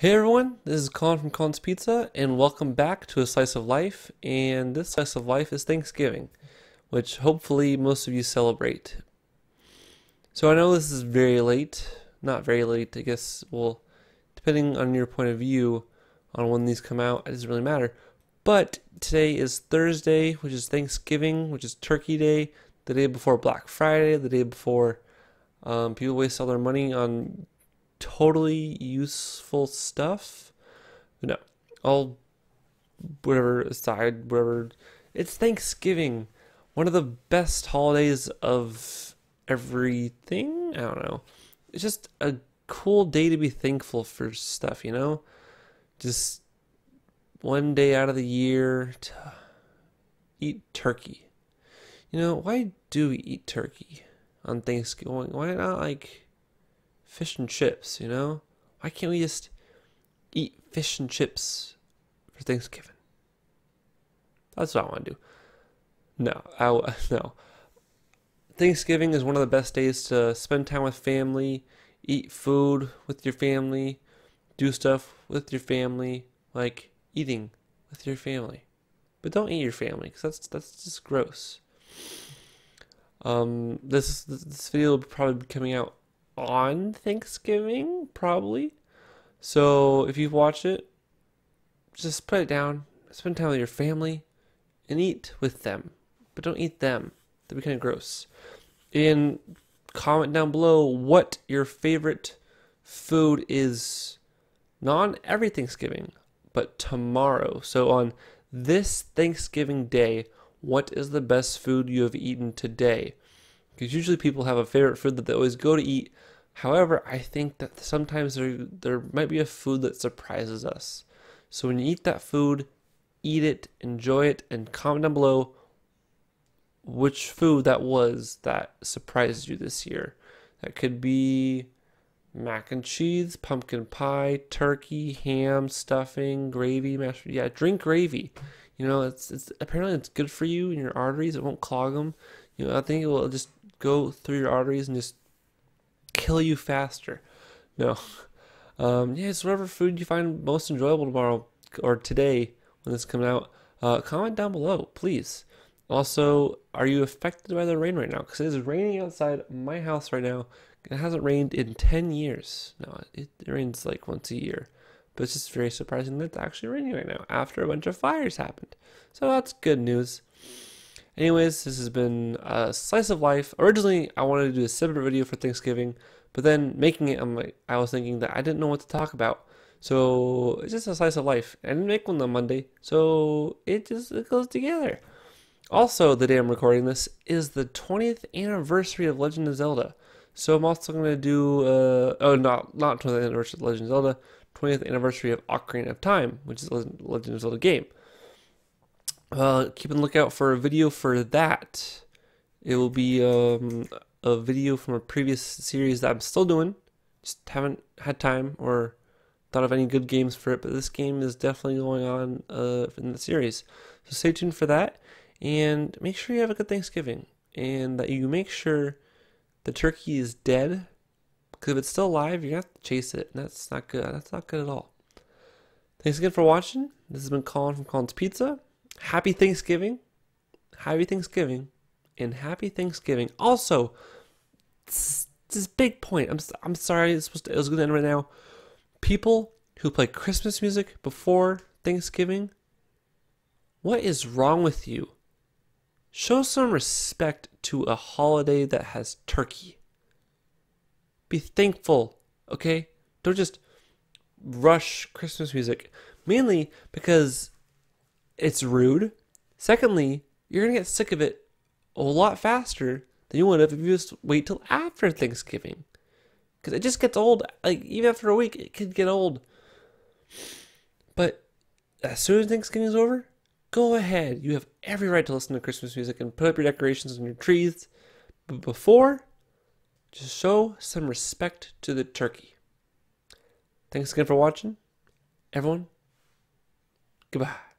Hey everyone, this is Collin from Collin's Pizza, and welcome back to a slice of life. And this slice of life is Thanksgiving, which hopefully most of you celebrate. So I know this is very late, not very late, I guess. Well, depending on your point of view on when these come out, it doesn't really matter. But today is Thursday, which is Thanksgiving, which is Turkey Day, the day before Black Friday, the day before um, people waste all their money on totally useful stuff. No, all whatever aside, whatever. It's Thanksgiving, one of the best holidays of everything. I don't know. It's just a cool day to be thankful for stuff, you know? Just one day out of the year to eat turkey. You know, why do we eat turkey on Thanksgiving? Why not like fish and chips, you know? Why can't we just eat fish and chips for Thanksgiving? That's what I want to do. No, I no. Thanksgiving is one of the best days to spend time with family, eat food with your family, do stuff with your family, like eating with your family. But don't eat your family because that's that's just gross. Um, this this video will probably be coming out on Thanksgiving, probably. So if you've watched it, just put it down, spend time with your family, and eat with them. But don't eat them. That'd be kind of gross. And comment down below what your favorite food is, not on every Thanksgiving, but tomorrow. So on this Thanksgiving day, what is the best food you have eaten today? Because usually people have a favorite food that they always go to eat. However, I think that sometimes there there might be a food that surprises us. So when you eat that food, eat it, enjoy it, and comment down below which food that was that surprised you this year. That could be mac and cheese, pumpkin pie, turkey, ham, stuffing, gravy, mashed. Yeah, drink gravy. You know, it's it's apparently it's good for you and your arteries. It won't clog them. You know, I think it will just go through your arteries and just kill you faster. No. Um, yeah, it's whatever food you find most enjoyable tomorrow or today when this comes out. Uh, comment down below, please. Also, are you affected by the rain right now? Because it is raining outside my house right now. It hasn't rained in 10 years. No, it, it rains like once a year. But it's just very surprising that it's actually raining right now after a bunch of fires happened. So that's good news. Anyways, this has been a slice of life. Originally, I wanted to do a separate video for Thanksgiving, but then making it, I'm like, I was thinking that I didn't know what to talk about. So it's just a slice of life. I didn't make one on Monday, so it just it goes together. Also, the day I'm recording this is the 20th anniversary of Legend of Zelda. So I'm also going to do, uh, oh, not not 20th anniversary of Legend of Zelda, 20th anniversary of Ocarina of Time, which is Legend of Zelda game. Uh, keep a lookout for a video for that. It will be um, a video from a previous series that I'm still doing. Just haven't had time or thought of any good games for it, but this game is definitely going on uh, in the series. So stay tuned for that, and make sure you have a good Thanksgiving, and that you make sure the turkey is dead. Because if it's still alive, you're gonna have to chase it, and that's not good. That's not good at all. Thanks again for watching. This has been Collin from Collin's Pizza happy Thanksgiving. Happy Thanksgiving. And happy Thanksgiving. Also, this, this big point. I'm, I'm sorry, it's supposed to, it was going to end right now. People who play Christmas music before Thanksgiving, what is wrong with you? Show some respect to a holiday that has turkey. Be thankful, okay? Don't just rush Christmas music. Mainly because it's rude. Secondly, you're gonna get sick of it a lot faster than you would have if you just wait till after Thanksgiving. Because it just gets old. Like even after a week, it could get old. But as soon as Thanksgiving is over, go ahead. You have every right to listen to Christmas music and put up your decorations and your trees. But before, just show some respect to the turkey. Thanks again for watching. Everyone, goodbye.